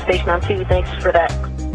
Station on 2. Thanks for that.